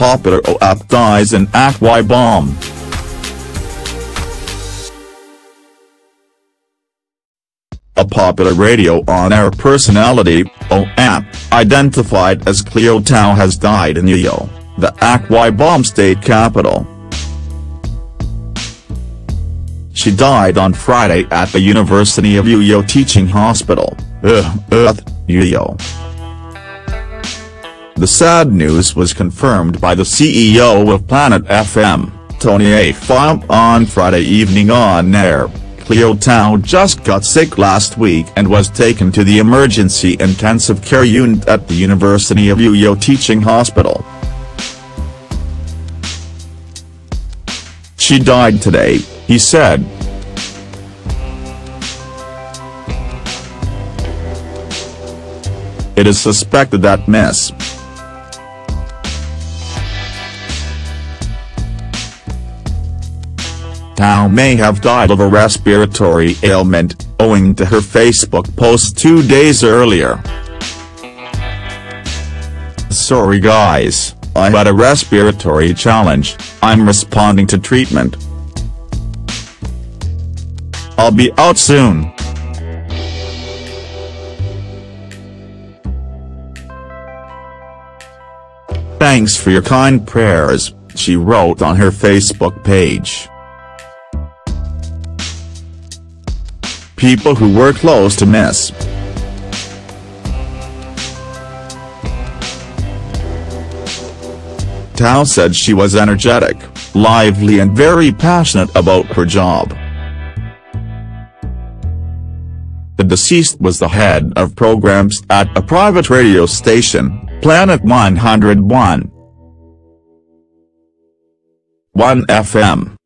popular OAP dies in Akwa Ibom. A popular radio on-air personality, OAP, identified as Cleo Tao has died in Uyo, the Akwa Ibom state capital. She died on Friday at the University of Uyo Teaching Hospital, uh, uh, Uyo. The sad news was confirmed by the CEO of Planet FM, Tony Afam on Friday evening on air. Cleo Tao just got sick last week and was taken to the emergency intensive care unit at the University of Uyo Teaching Hospital. She died today, he said. It is suspected that Ms. Tao may have died of a respiratory ailment, owing to her Facebook post two days earlier. Sorry guys, I had a respiratory challenge, I'm responding to treatment. I'll be out soon. Thanks for your kind prayers, she wrote on her Facebook page. People who were close to Miss. Tao said she was energetic, lively and very passionate about her job. The deceased was the head of programs at a private radio station, Planet 101. 1 FM.